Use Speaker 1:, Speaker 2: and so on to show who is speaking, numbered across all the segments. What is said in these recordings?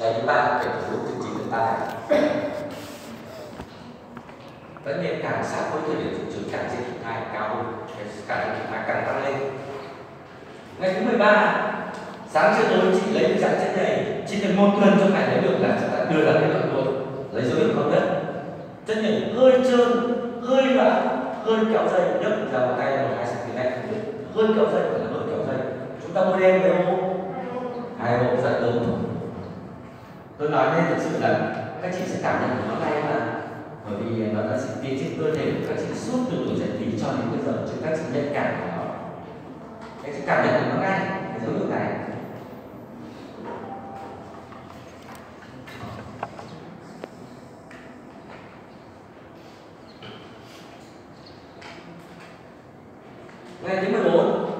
Speaker 1: ngày thứ ba, kể từ lúc chương trình thứ ba tất nhiên, càng sát với thời điểm thị trường, càng diện thịt thai cao hơn. Càng diện thịt thai càng tăng lên. Ngày thứ 13 sáng trước tối, chị lấy cái dạng chất này chỉ cần một tuần trong ngày lấy được là chúng ta đưa ra kết luận luôn. Lấy dấu hiệu không đất. Chất này hơi trơn, hơi loãng, hơi kéo dây, nhấc ra một tay một hai cm hơi kéo dây hoặc là hơi kéo dây. Chúng ta mua đen với ô. Hai bộ giật đúng tôi nói đây thực sự là các chị sẽ cảm nhận được nó ngay mà bởi vì à, nó đã sẽ tiến trên cơ thể của các chị suốt từ tuổi dậy thì cho đến bây giờ, chúng ta sẽ nhận cảm của nó. Các chị cảm nhận được nó ngay, cái dấu hiệu này ngày thứ 14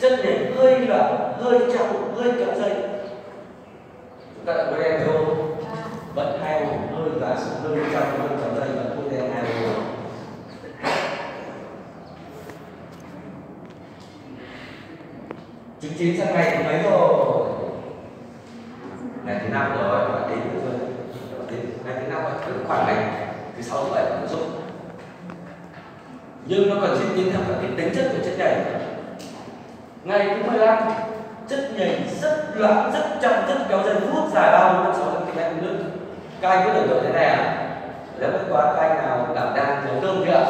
Speaker 1: chân này hơi lở hơi trọng hơi kéo dây chúng ta đã có đen không vẫn hai ổ hơi và sự hơi trong hơi kéo dây và khối đen hai ổ chứng chín sang ngày thứ mấy rồi ngày thứ năm rồi các bạn đến rồi các bạn đến ngày thứ năm vẫn khoảng ngày thứ sáu thứ bảy vẫn dụng nhưng nó còn diễn tiến theo các cái tính chất của chất nhảy ngày thứ 15 chất nhảy Vâng, rất rất chậm rất kéo dài phút, dài bao năm sáu trăm km lưng các anh có tưởng tượng thế này à nếu vượt quá các anh nào đảm đang nấu cơm chưa?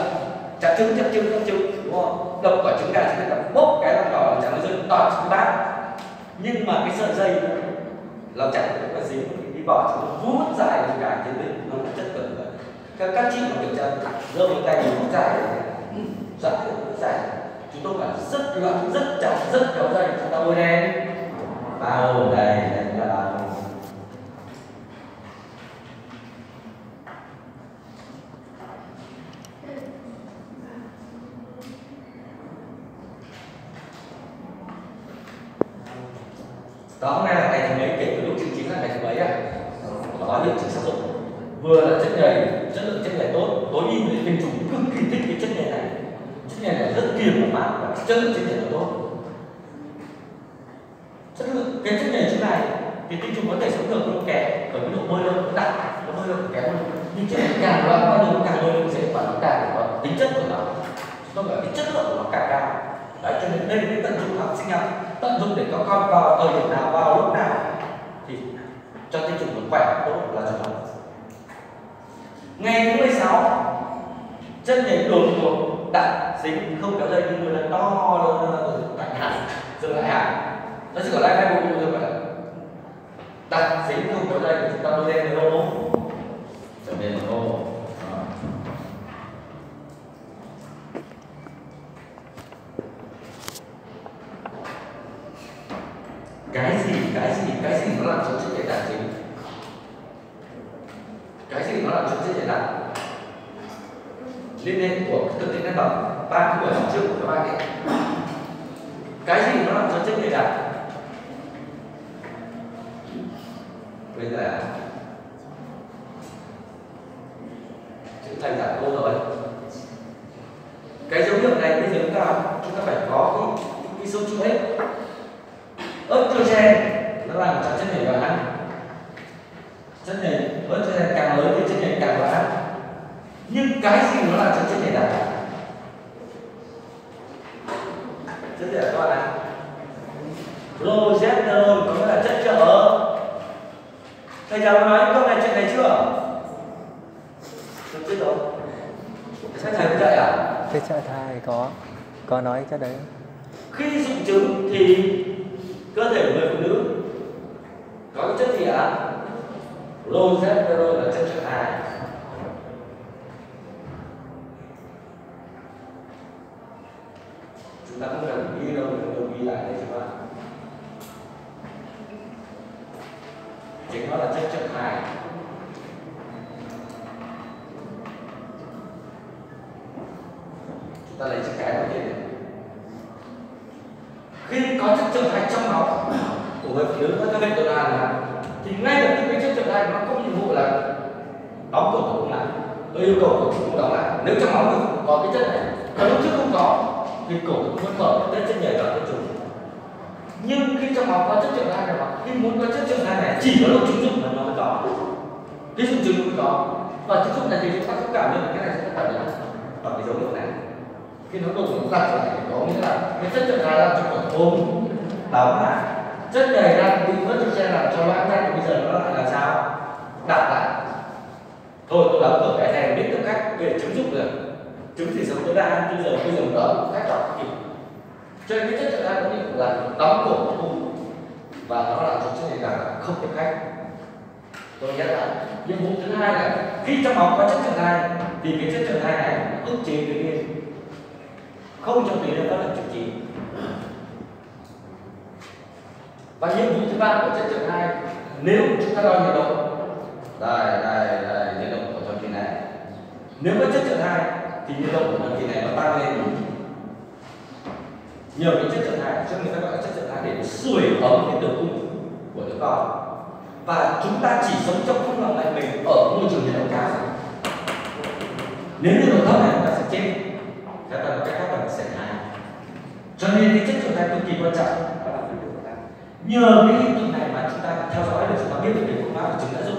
Speaker 1: Chặt trứng chặt trứng chặt trứng đúng không? Đập quả trứng gà sẽ cần bốc cái lòng đỏ chẳng nó rơi to xuống bát. Nhưng mà cái sợi dây lòng chặt nó có dính đi bỏ chúng nó vút dài một cả trên đỉnh nó chất cẩn thận các các chị mà kiểm tra giơ một tay vút dài ừ, dài dài. Chúng tôi phải rất loạn, rất chậm rất kéo dây chúng ta bôi đen bao đây đây là bao đó hôm là ngày thứ mấy kể từ lúc chương trình là ngày thứ mấy à? Có được trình sử dụng vừa là chất nhầy, chất lượng chất nhầy tốt. Tối ưu để tinh trùng cực kỳ thích cái chất nhầy này. Chất nhầy này rất kiềm và mát và chất lượng chất nhầy là tốt cái chất nhầy chỗ này thì tinh trùng có thể sống được không kẻ bởi cái độ bơi lượng nó đạt nó bơi lâu kém hơn. Nhưng chất càng loãng bao nhiêu càng bơi lượng dễ và nó càng có tính chất của nó nó tôi gọi cái chất lượng của nó càng cao. Đấy, cho nên đây cái tận dụng học sinh học. Tận dụng để các con vào thời điểm nào, vào lúc nào, thì cho tinh trùng nó khỏe, tốt là cho nó. Ngày thứ 16 chân nhảy đột ngột đặt dính, không kéo dây, nhưng người là to lên cạnh hẳn dừng lại hẳn nó chỉ còn lại hai bộ thôi vậy đặt dính không kéo dây thì chúng ta đưa lên lô trở về lô cái gì cái gì cái gì nó làm cho chất nhảy đặt dính cái gì nó làm cho chất nhảy đặt liên hệ của thực tế năng động ba cái buổi trước của các bạn ấy cái gì nó làm cho chất nhảy đặt bây giờ chữ thành giải câu rồi cái dấu hiệu này bây giờ chúng ta chúng ta phải có cái cái số chữ hết estrogen nó làm cho chất nhảy vào ăn chất nhảy estrogen càng lớn thì chất nhảy càng vào ăn nhưng cái gì nó làm cho chất nhảy đạt? Chất nhảy các bạn progesterone có nghĩa là chất trợ. Thầy giáo nói câu này chuyện này chưa? Chưa biết rồi. Thầy thầy dạy à?
Speaker 2: Thế trợ thai có có nói cái đấy.
Speaker 1: Khi dụng trứng thì cơ thể của người phụ nữ có cái chất gì ạ? à? Progesterone là chất trạng thái. Chúng ta không cần ghi đâu mình đâu ghi lại đây chứ bạn. chính nó là chất trạng thái. Chúng ta lấy chất cái đầu tiên khi có chất trạng thái trong máu của người phụ nữ có các bệnh tuần hoàn là thì ngay lập tức cái chất trợ thai nó có nhiệm vụ là đóng cửa tử cung lại yêu cầu của chúng cung đóng lại nếu trong máu mình có cái chất này còn lúc trước không có, thì cổ cũng vẫn mở để chất nhảy vào cái trùng. Nhưng khi trong máu có chất triệu hai này hoặc khi muốn có chất triệu hai này, chỉ có lúc chứng dụng là nó mới có. Cái dụ chứng mới có. Và chứng dụng này thì chúng ta cũng cảm nhận cái này sẽ cảm là ở cái dấu hiệu này khi nó đổ nó đặt lại có nghĩa là cái chất triệu hai làm cho cổ ôm đóng lại chất này đang bị mất trên xe làm cho loãng ra thì bây giờ nó lại là sao? Đặt lại thôi, tôi đóng cửa cái này biết được cách. Về chống dụng rồi chứng thì sống tối đa bây giờ bây giờ đó cách đọc kịp cho nên cái chất lượng ăn có nhiệm là đóng cổ cái và nó làm cho chất này là không tiếp khách tôi nhắc lại, nhiệm vụ thứ hai là khi trong máu có chất trưởng hai thì cái chất trưởng hai này ức chế tự nhiên. Không cho tuyến có lực trực trì và nhiệm vụ thứ ba của chất trưởng hai nếu chúng ta đo nhiệt độ đây đây đây nhiệt độ của trong kỳ này. Nếu có chất trợ hai, thì nhiệt độ của trong kỳ này nó tăng lên nhiều cái chất trợ hai, cho người ta gọi là chất trợ hai để sưởi ấm cái tử cung của đứa con. Và chúng ta chỉ sống trong không lòng lạnh mình ở môi trường nhiệt độ cao nếu nhiệt độ thấp này, chúng ta sẽ chết. Các ta một cách khác là sẽ hai cho nên cái chất trợ hai cực kỳ quan trọng. Đó là phải được nhờ cái hiện tượng này mà chúng ta theo dõi được, chúng ta biết được cái phương pháp của chúng ta giúp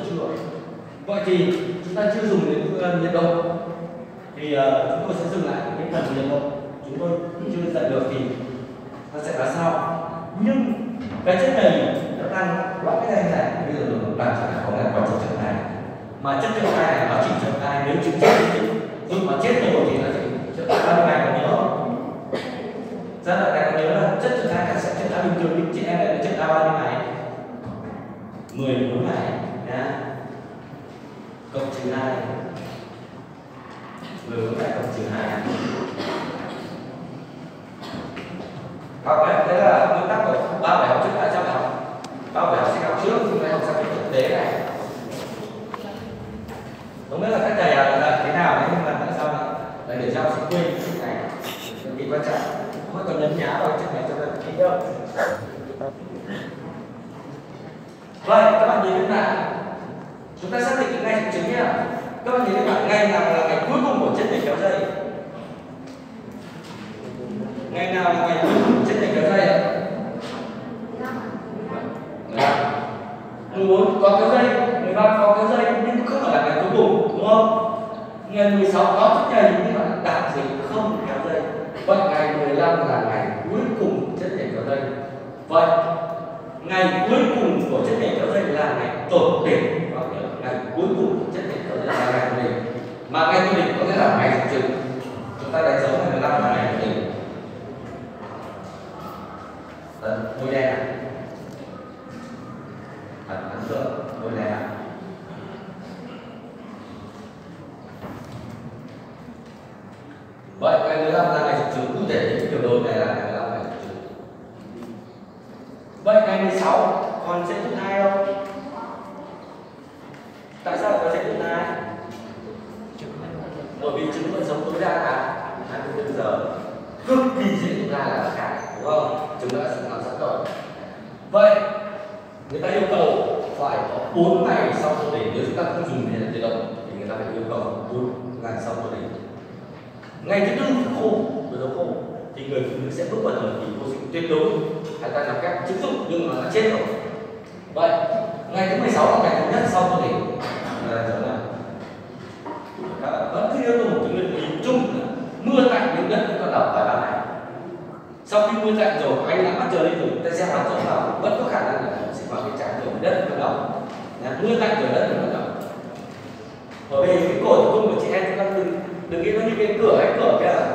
Speaker 1: vậy thì chúng ta chưa dùng đến ờ, nhiệt độ. Thì uh, chúng tôi sẽ dừng lại cái phần nhiệt độ. Chúng tôi chưa dạy được thì nó sẽ là sao? Nhưng cái chất này nó đang loại cái này này. Bây giờ mình làm cho có là có chất trưởng này. Mà chất trưởng hai này nó chỉ trưởng hai nếu chúng chết dù mà chết rồi thì nó chỉ chất trưởng hai này có nhớ. Không rất này còn nhớ là chất trưởng hai sẽ trưởng hai bình thường nhưng chị em lại trưởng hai bao nhiêu ngày? 14 ngày nhá cộng trừ hai. 14 lại cộng trừ hai. Học đấy thế là nguyên tắc của ba bài học trước đã trong học. Ba bài học sinh học trước chúng ta học sang cái thực tế này. Không biết là các thầy là, là thế nào đấy nhưng mà tại sao lại để cho học sinh quên cái này? Cực kỳ quan trọng không còn nhấn nhá vào chuyện này cho nó kỹ đâu vậy các bạn nhìn thấy là chúng ta xác định nhé. Các bạn nhìn thấy bạn ngày nào là ngày cuối cùng của chân để kéo dây? Ngày nào là ngày cuối cùng trên đỉnh kéo dây ạ? Mười bốn, có kéo dây. Mười ba, có kéo dây. Nhưng không phải là ngày cuối cùng, đúng không? Ngày 16 có chất nhầy nhưng mà đạt gì không kéo dây. Vậy ngày 15 là ngày cuối cùng chất nhầy kéo dây. Vậy ngày cuối cùng của chất nhầy kéo dây là ngày tột đỉnh và ngày cuối cùng của chất nhầy kéo dây là ngày tột đỉnh mà ngày tột định có nghĩa là ngày thực chứng chúng ta đánh dấu ngày 15 là ngày tột đỉnh ngôi đen à thật ấn tượng ngôi đen à vậy ngày 15 là ngày trực chứng cụ thể những kiểu đồ này là ngày 15 ngày trực chứng vậy ngày 16 còn sẽ thứ hai không tại sao có sẽ thứ hai bởi vì trứng vẫn sống tối đa là bây giờ cực kỳ dễ chúng ta là cả, đúng không? Chúng đã làm sẵn rồi. Vậy, người ta yêu cầu phải có 4 ngày sau tôi đỉnh nếu chúng ta không dùng điện tự động, thì người ta phải yêu cầu 4 ngày sau tôi đỉnh ngày thứ tư khô rồi dấu khô thì người phụ nữ sẽ bước vào thời kỳ vô sinh tuyệt đối. Hay ta làm cách chứng dụng, nhưng mà nó chết rồi. Vậy, ngày thứ 16 là ngày thứ nhất sau tôi đỉnh là giống là vẫn cứ yêu cầu một cái nguyện nhìn chung là mưa tạnh đến đất chúng ta đỏ vài ba ngày sau khi mưa tạnh rồi anh đã mặt trời lên rồi ta gieo hạt giống vào vẫn có khả năng là sẽ vào cái trạng rồi đất bắt đầu mưa tạnh rồi đất bắt đầu bởi vì cái cổ tử cung của chị em chúng ta đừng đừng nghĩ nó như cái cửa cái cửa kia là,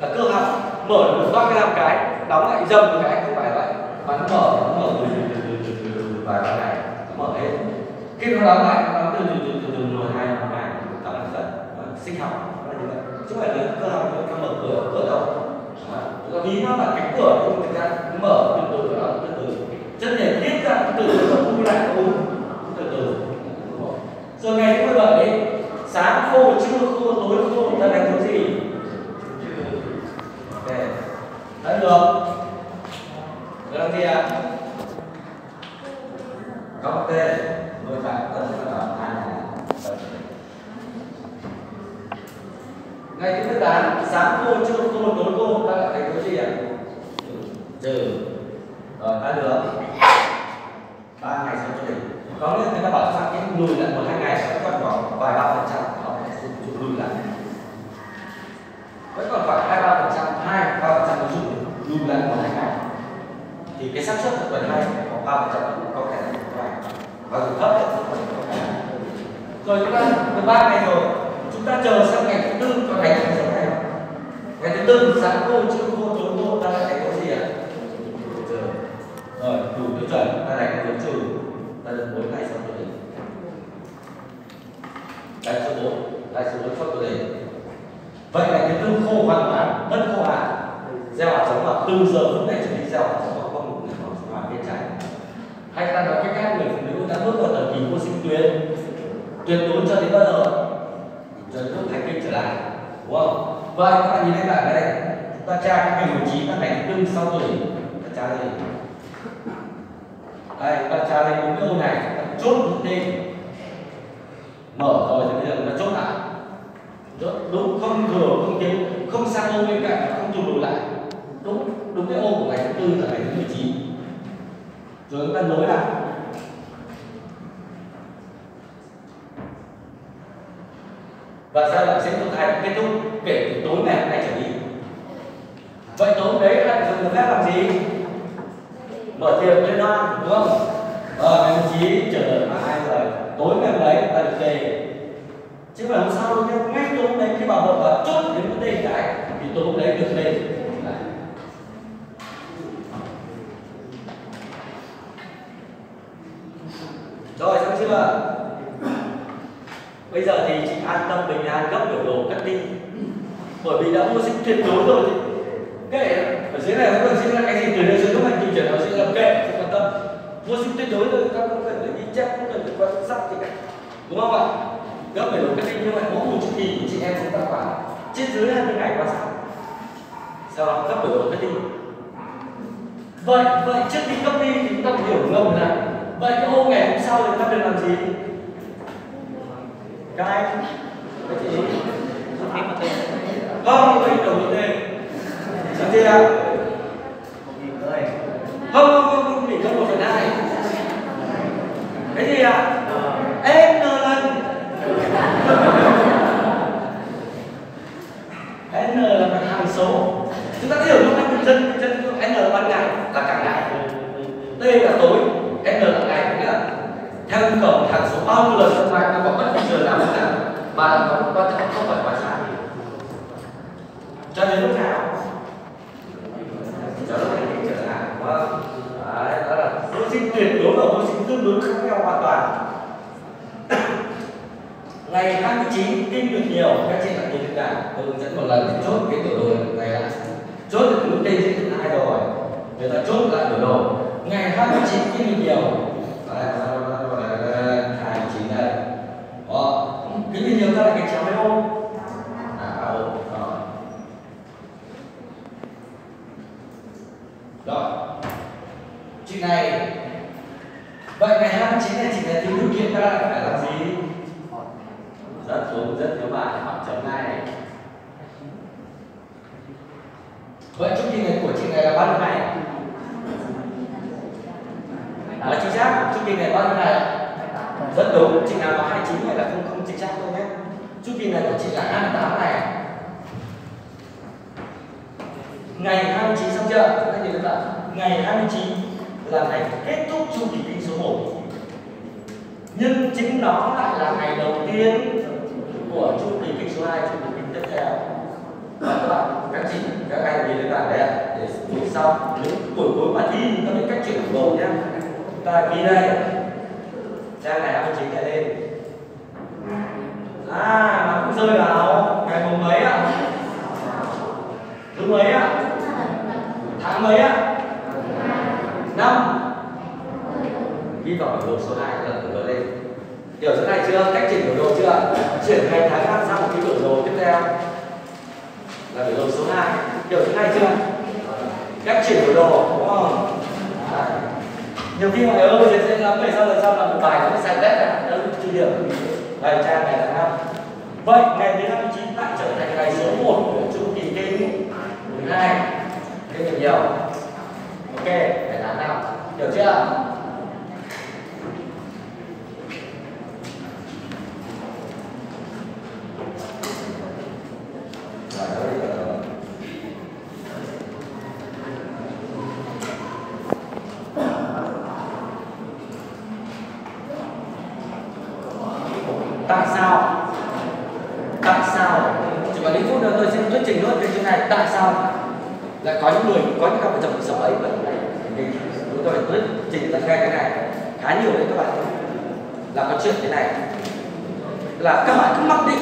Speaker 1: là cơ học mở được toa cái làm cái đóng lại dầm một cái không phải vậy. Mà nó mở nó mở từ từ từ từ từ từ vài ba ngày nó mở hết. Khi nó đóng lại nó đóng từ từ từ từ từ một hai năm ngày đóng dần. Sinh học nó là như vậy chứ không phải là cơ học ta mở cửa cửa đâu và ví nó là cánh cửa, nhưng thực ra nó mở từ từ đó từ từ. Chân nhảy tiết ra từ từ, nó thu lại nó từ từ. Rồi ngày thứ 17 đấy sáng khô, trưa khô, tối khô ta đánh dấu gì? Ok. Đã được được làm gì ạ có một tên nuôi bạn tất cả là hai ngày thứ 18 dám vô trưa vô tối khô ta lại đánh dấu gì ạ trừ rồi ta được ba ngày sau cho đỉnh có nghĩa người ta bảo sang cái lùi lại một hai ngày sẽ còn khoảng vài ba phần trăm họ sẽ lùi lại vẫn còn khoảng hai ba phần trăm hai ba phần trăm nó dùng lùi lại một hai ngày thì cái xác suất của tuần hai có ba phần trăm có thể là vài và dù thấp thì cũng có thể rồi chúng ta được ba ngày rồi chúng ta chờ sang ngày thứ tư có đánh ngày thứ này ngày thứ tư sáng cô chưa cô tối cô ta lại đánh có gì ạ rồi đủ tiêu chuẩn ta đánh cái trừ ta được bốn ngày sau tôi đỉnh đánh số bốn đánh số bốn sau tôi đỉnh vậy là cái tư khô hoàn toàn mất khô hạn gieo hạt giống vào từ giờ phút này trở đi gieo hạt giống vào con một người hoặc vào bên trái. Hay ta nói cách khác, người phụ nữ đã bước vào thời kỳ vô sinh tuyến. Tuyệt đối cho đến bao giờ? Cho đến lúc thành kinh trở lại, đúng không? Vậy các bạn nhìn thấy bảng đây chúng ta tra cái ngày 19 là ngày tương sau tuổi ta tra đây. Đây, ta tra đây đúng cái ô này, ta chốt một tên. Mở rồi thì bây giờ chúng ta chốt lại. Chốt, đúng, không thừa, không thiếu không sang ô bên cạnh và không tụt lùi lại. Đúng đúng cái ô của ngày thứ tư là ngày thứ 19 rồi chúng ta nối lại. Và giai đoạn sinh tồn thai kết thúc kể từ tối ngày hôm nay trở đi. Vậy tối đấy lại dùng được phép làm gì? Mở tiệc lên non đúng không? Ờ à, mùng chín chờ đợi mà hai giờ. Tối ngày hôm đấy ta được về chứ mà sao đâu nhé ngay tôi hôm đấy khi bà vợ và chốt đến vấn đề cái thì tôi hôm đấy được đây. Rồi, xong chưa? Bây giờ thì chị an tâm bình an gấp biểu đồ cắt đi. Bởi vì đã mua sinh tuyệt đối rồi thì kệ ở dưới này không cần sinh ra cái gì, từ đây xuống lúc anh tìm chuyển nó sẽ làm kệ không quan tâm. Mua sinh tuyệt đối rồi, các không cần phải đi chép, không cần phải quan sát gì cả. Đúng không ạ? Gấp biểu đồ cắt đi như vậy mỗi một chu kỳ của chị em chúng ta khoảng trên dưới 20 ngày quan sát sau đó cấp đồ cắt đi vậy vậy trước khi cấp đi thì chúng ta phải hiểu ngầm là vậy cái hôm ngày hôm sau thì chúng ta cần làm gì? Các anh các chị. Không phải đầu một tên sao chưa không không không không nghỉ ngơi một phần hai cái gì ạ n lần n là mặt hàng số chúng ta hiểu không anh dân dân n là ban ngày là cả ngày t là tối n là ngày nghĩa là theo nhu cầu hàng số bao nhiêu lần trong ngày ta có bất kỳ giờ nào nào mà là có quan trọng không phải quá xa cho đến lúc nào? Cho lúc này trở lại. Đúng không đấy đó là vô sinh tuyệt đối và vô sinh tương đối khác nhau hoàn toàn. Ngày 29 kinh được nhiều. Các chị nhìn được cả. Tôi hướng dẫn một lần thì chốt cái biểu đồ này lại. Chốt được lúc tên sẽ thứ hai rồi. Người ta chốt lại biểu đồ ngày 29 kinh được nhiều. Đấy, hai chín đây đó cái gì nhiều ta lại cái chéo với ô à ba ô đó rồi chuyện này ngày 29 này chị là tính điều kiện ta lại phải làm gì? Rất đúng rất thiếu bạn hỏi chấm này vậy chu kỳ này của chị này là bao nhiêu ngày? Nói chính xác chu kỳ này bao nhiêu ngày? Rất đúng chị nào có 29 ngày là không không chính xác đâu nhé chu kỳ này của chị là 28 ngày. Ngày 29 xong chưa? Các nhìn được bạn ngày 29 là ngày kết thúc chu kỳ kinh số 1 nhưng chính nó lại là ngày đầu tiên của chu kỳ kinh số 2 chu kỳ kinh tiếp theo. Và các bạn, các chị, các anh nhìn thấy bạn đấy ạ để buổi sau những buổi cuối mà thi các biết cách chuyển đồ nhé ta ghi đây. Trang này 29 lại lên. À nó cũng rơi vào ngày mùng mấy ạ? Thứ mấy ạ? Tháng mấy ạ? Năm ghi vào biểu đồ số 2 là biểu đồ lên. Hiểu chỗ này chưa? Cách chỉnh biểu đồ chưa? Chuyển ngày tháng năm sang một cái biểu đồ tiếp theo. Là biểu đồ số 2 hiểu chỗ này chưa? Cách chỉnh biểu đồ, đúng không? À. nhiều khi mọi người ơi, dễ dễ lắm về sau lần sau làm một bài nó sai bét à? Đâu trừ điểm. Bài trang ngày tháng năm. Vậy, ngày thứ 59 lại trở thành ngày số 1 của chu kỳ kinh 12 kinh nghiệm nhiều. Ok, ngày tháng năm. Hiểu chưa? Tại sao? Tại sao? Chỉ còn ít phút nữa tôi sẽ thuyết trình luôn về chuyện này. Tại sao? Lại có những người, có những cặp vợ chồng bị sợ ấy vậy chúng tôi phải thuyết trình tận ngay cái này. Khá nhiều đấy các bạn là có chuyện thế này. Là các bạn cứ mặc định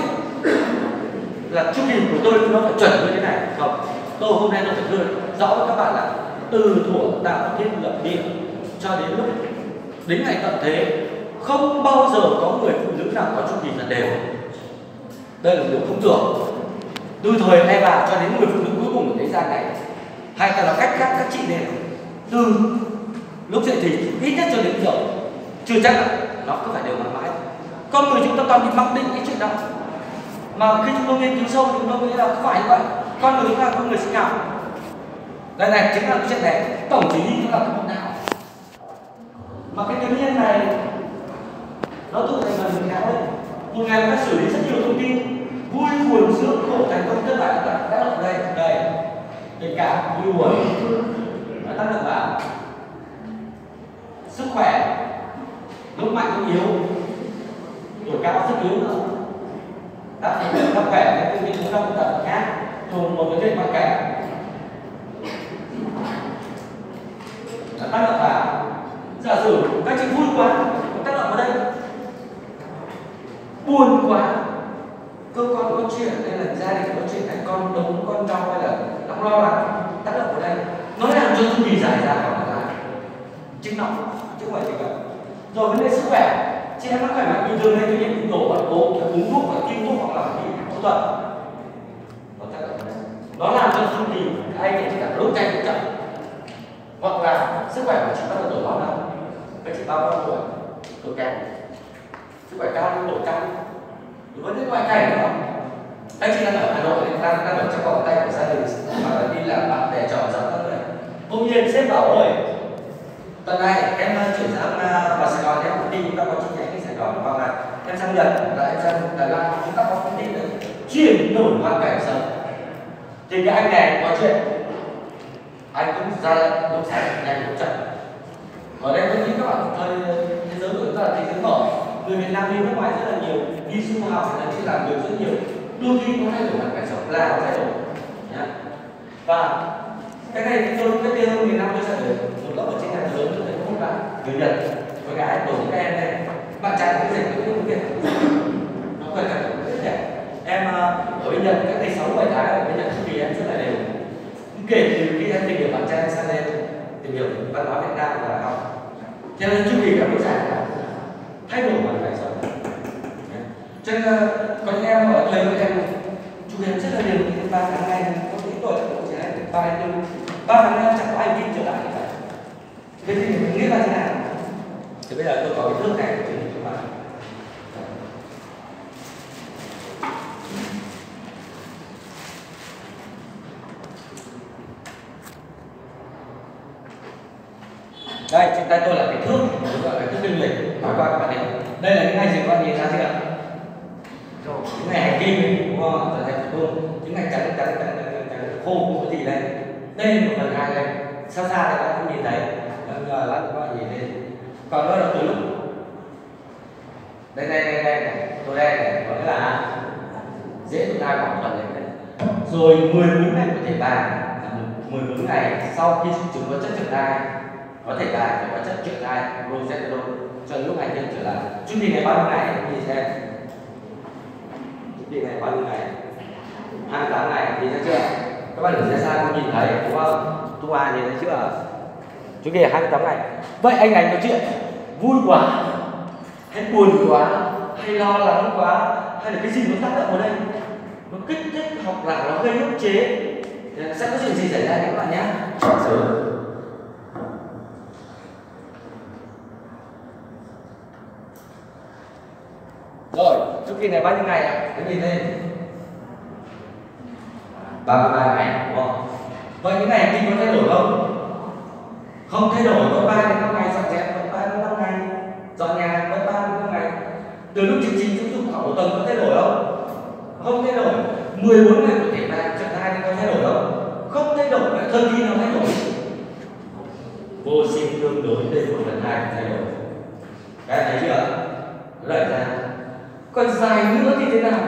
Speaker 1: là chu kỳ của tôi nó phải chuẩn như thế này. Không, tôi hôm nay tôi phải đưa rõ với các bạn là từ thuở tạo thiên lập địa cho đến lúc, đến ngày tận thế, không bao giờ có người phụ nữ nào có chu kỳ là đều. Đây là điều không tưởng từ thời Eva cho đến người phụ nữ cuối cùng của thế gian này, hay là nói cách khác, các chị đều từ lúc dậy thì ít nhất cho đến giờ, chưa chắc là nó cứ phải đều mãi mãi. Con người chúng ta toàn bị mặc định cái chuyện đó. Mà khi chúng tôi nghiên cứu sâu chúng tôi nghĩ là không phải như vậy. Con người chúng ta con người sinh nào đây này chính là cái chuyện này. Tổng chỉ huy nó là cái bộ não mà cái tự nhiên này nó tụ thành phần mình não lên một ngày nó xử lý rất nhiều thông tin. Vui, buồn, sướng, khổ, thành công, thất bại tất cả động đây đây. Kể cả vui buồn nó tác động vào sức khỏe, lúc mạnh, lúc yếu. Tuổi cao rất yếu nữa. Tác thành sức khỏe cái tư duy chúng ta cũng tập khác. Cùng một cái chuyện hoàn cảnh tác động vào. Giả sử các chị vui quá tác động vào đây buồn quá. Cơ quan có chuyện hay là gia đình có chuyện hay con đống, con trong hay là đang lo lắng tác động ở đây. Nó làm cho chu kỳ giải ra hoặc là chứng nóng, chứ không phải gì cả rồi vấn đề sức khỏe. Chị em mắc khỏe mạnh bình thường hay tự nhiên bị đổ bạn ốm uống thuốc phải tiêm thuốc hoặc là bị phẫu thuật. Nó tác động nó làm cho chu kỳ hay ấy chỉ cả lúc chạy cũng chậm. Hoặc là sức khỏe của chị bắt đầu đổi máu nào? Các chị bao nhiêu tuổi? Tuổi kém sức khỏe cao tuổi cao với những ngoại cảnh đó, anh chị đang ở hà nội thì đang đang ở trong vòng tay của gia đình hoặc là đi làm bạn bè trò giáo các người bỗng nhiên sếp bảo ơi tuần này em ờ, chuyển sang ờ, vào sài gòn em công ty chúng ta có chi nhánh ở sài gòn. Vâng hoặc là em sang nhật là em sang đài loan chúng ta có công ty đấy chuyển đổi hoàn cảnh sống. Thì cái anh này có chuyện. Anh cũng ra lệnh lúc sáng nhanh cũng chậm. Ở đây tôi nghĩ các bạn thời thế giới của chúng ta là thế giới mở người Việt Nam đi nước ngoài rất là nhiều, đi du học là đi làm việc rất nhiều. Đôi khi có thay đổi hoàn cảnh sống là thay đổi. Nhá. Và cái này tôi cái kia tôi Việt Nam tôi sẽ được một lớp ở trên này lớn, tôi thấy không bạn người Nhật, với gái tổ các em này. Bạn trai cũng dành cái tiếng Việt nó quan trọng rất đẹp. Em ờ, ở bên Nhật, cách đây sáu bảy tháng ở bên Nhật thì em rất là đều. Kể từ khi em tìm hiểu bạn trai sang đây, tìm hiểu văn hóa Việt Nam và học. Cho nên chu kỳ cả dài giải thay đổi hoàn cảnh sống cho nên có những em ở thầy với em chủ kỳ rất là đều như ba tháng nay, có những tuổi cũng chỉ là ba tháng tư ba tháng nay chẳng có ai tin trở lại cả. Thế thì mình nghĩ là thế nào? Thì bây giờ tôi có cái thước này để cho các bạn đây trên tay tôi là cái thước gọi là thước kinh lịch nói qua các bạn đi đây là những ngày gì các bạn nhìn ra chưa những ngày hành kim đúng không là thành luôn những ngày trắng trắng trắng trắng trắng khô không có gì đây đây một phần hai đây. Xa xa thì các bạn không nhìn thấy. Giờ lát các bạn nhìn lên. Còn đó là từ lúc. Đây đây đây đây này. Tôi đây này. Có nghĩa là dễ chúng ta khoảng tuần đấy rồi 14 ngày có thể bài. 14 ngày sau khi chúng có chất trưởng thai có thể là có chất trưởng thai progesterone cho lúc anh nhân trở lại. Chu kỳ này bao nhiêu ngày? Thì xem. Chu kỳ này bao nhiêu ngày? 28 ngày. Thì thấy chưa? Các bạn ở xa xa không nhìn thấy đúng không? Tu a nhìn thấy chưa? Chu kỳ 28 ngày vậy anh này có chuyện vui quá hay buồn quá hay lo lắng quá hay là cái gì nó tác động vào đây? Nó kích thích hoặc là nó gây ức chế. Sẽ có chuyện gì xảy ra các bạn nhé. Sớm rồi chu kỳ này bao nhiêu ngày ạ? Cái nhìn lên ba mươi ba ngày đúng không? Vậy những ngày kinh có thay đổi không? Không thay đổi mất ba đến năm ngày dọn dẹp mất ba đến năm ngày. Dọn nhà mất ba đến năm ngày. Từ lúc chương trình giáo dục khoảng một tuần có thay đổi không? Không thay đổi. 14 ngày của thể trạng trận hai có thay đổi không? Không thay đổi thời kỳ nào thay đổi? Vô sinh tương đối đây một lần hai thay đổi. Các thấy chưa? Đẩy ra. Còn dài nữa thì thế nào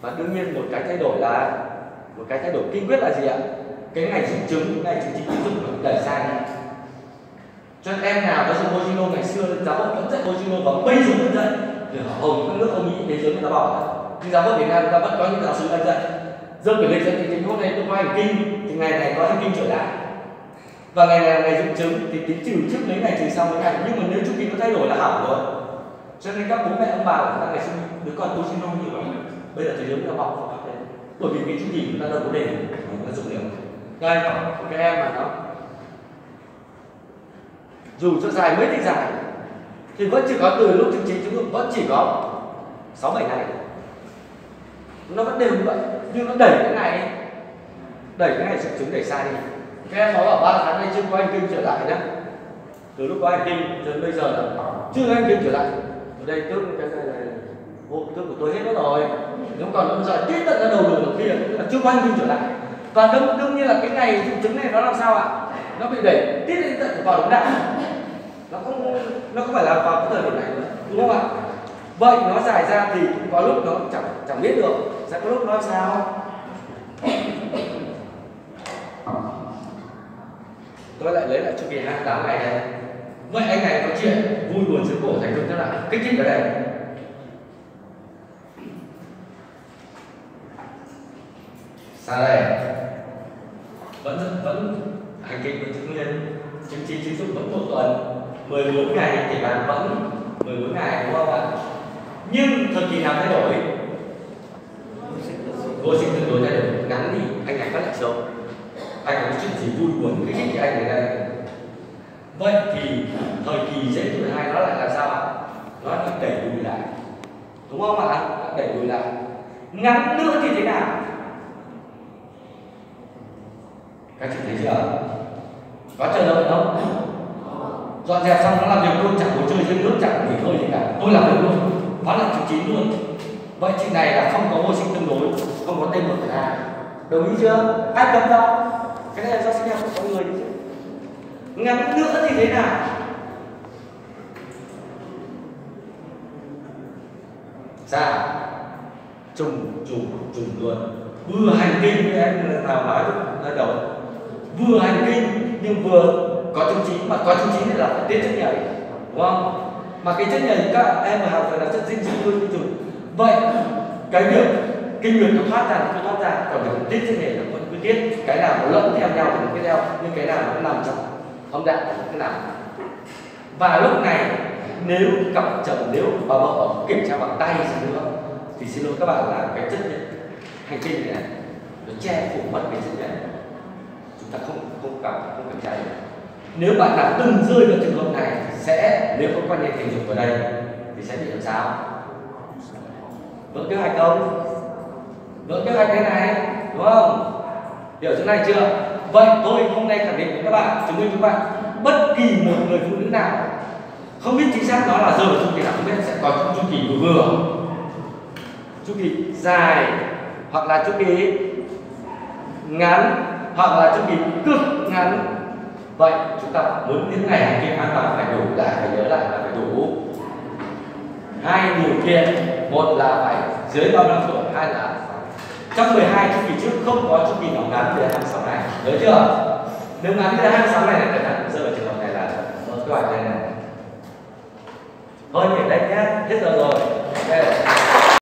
Speaker 1: và đương nhiên một cái thay đổi là, một cái thay đổi kiên quyết là gì ạ? Cái ngày dụng chứng, ngày chứng chỉ tín dụng bị đẩy sang. Cho nên em nào có dùng Mojino ngày xưa, giáo hội vẫn dạy Mojino và bây giờ vẫn dạy. Thì hầu các nước Âu Mỹ thế giới người ta bỏ nhưng giáo hội Việt Nam chúng ta vẫn có những giáo sư đang dạy. Dâng cái lịch dạy thì tính hôm nay tôi có hành kinh, thì ngày này có hành kinh trở lại. Và ngày này là ngày dụng chứng, thì tính trừ trước mấy ngày trừ sau mấy ngày. Nhưng mà nếu chu kỳ nó thay đổi là hỏng rồi. Cho nên các bố mẹ ông bà của chúng ta ngày xưa đứa con Mojino nhiều bây giờ thì nếu là bỏ pháp đấy bởi vì cái chương trình chúng ta đâu có để nó dụng liệu đây các em mà nó dù cho dài mấy thì dài, thì vẫn chỉ có từ lúc chương trình chúng vẫn chỉ có sáu bảy ngày. Nó vẫn đều như vậy, nhưng nó đẩy cái này đẩy cái này sự chứng đẩy sai đi. Các em nói bảo, ba tháng nay chưa có anh kinh trở lại nhá. Từ lúc có anh kinh đến bây giờ là chưa anh kinh trở lại. Ở đây tức cái này hộ tức của tôi hết mất rồi. Nếu còn nó giờ tiếp tận ra đầu đường được kia là chưa quanh hành trở lại. Và đương, đương nhiên là cái ngày triệu chứng này nó làm sao ạ? Nó bị đẩy tiết đến tận vào đống đạn. Nó không nó không phải là vào cái thời điểm này nữa đúng không ạ? Vậy nó dài ra thì có lúc nó chẳng chẳng biết được sẽ có lúc nó sao. Tôi lại lấy lại chu kỳ 28 ngày này. vậy anh này có chuyện vui buồn sự cổ thành công thế nào kích thích ở đây. Sao đây. Vẫn vẫn hành kinh của chứng nguyên. Chứng chỉ chứng dụng vẫn một tuần. 14 ngày thì bạn vẫn 14 ngày, đúng không ạ? Nhưng thời kỳ nào thay đổi? Vô sinh tương đối thay đổi. Ngắn đi, anh này phát lại sớm anh có chuyện gì vui buồn cái gì anh này đây. Vậy thì thời kỳ dễ tuổi hai nó lại là sao ạ? Nó lại đẩy lùi lại. Đúng không ạ? Đẩy lùi lại. Ngắn nữa thì thế nào? Các chị thấy chưa? Có chờ đợi không? Dọn dẹp xong nó làm việc luôn, chẳng có chơi dưới nước, chẳng nghỉ ngơi gì cả. Tôi làm việc luôn nó là chữ chín luôn. Vậy chị này là không có vô sinh tương đối, không có tên một hai đồng ý chưa? Ai cấm đâu cái này là do sinh học của con người. Chứ ngắn nữa thì thế nào? Sao trùng trùng trùng luôn. Vừa hành kinh với anh nào nói ra đầu? Vừa hành kinh nhưng vừa có chứng chỉ. Mà có chứng chỉ thì là phải tiết chất nhảy đúng không? Mà cái chất nhảy các em mà học phải là chất dinh dưỡng luôn tinh vậy cái việc kinh nguyệt nó thoát ra nó thoát ra còn việc tiết chất nhảy là vẫn cứ tiết. Cái nào nó lẫn theo nhau thì nó tiếp theo nhưng cái nào nó nằm trong âm đạo thì cái nào và lúc này nếu cặp chồng nếu bà vợ kiểm tra bằng tay gì nữa thì xin lỗi các bạn là cái chất nhảy hành kinh này, nó che phủ mất cái chất nhảy ta không không cảm, không kiểm tra được nếu bạn nào từng rơi vào trường hợp này sẽ, nếu có quan hệ tình dục ở đây thì sẽ bị làm sao? Vỡ kế hoạch không? Vỡ kế hoạch thế này, đúng không? Hiểu chỗ này chưa? Vậy tôi hôm nay khẳng định với các bạn, chứng minh với các bạn, bất kỳ một người phụ nữ nào không biết chính xác đó là giờ chu kỳ nào không biết sẽ có chu kỳ vừa vừa. Chu kỳ dài hoặc là chu kỳ ngắn hoặc là chu kỳ cực ngắn. Vậy chúng ta muốn những ngày hành kinh an toàn phải đủ lại phải nhớ lại là phải đủ. Hai điều kiện. Một là phải dưới 35 tuổi, hai là trong 12 chu kỳ trước không có chu kỳ nào ngắn từ 26 ngày. Nhớ chưa? Nếu ngắn từ 26 ngày này cẩn thận rơi vào trường hợp này là câu hỏi này này. Thôi nhảy đấy nhé hết giờ rồi.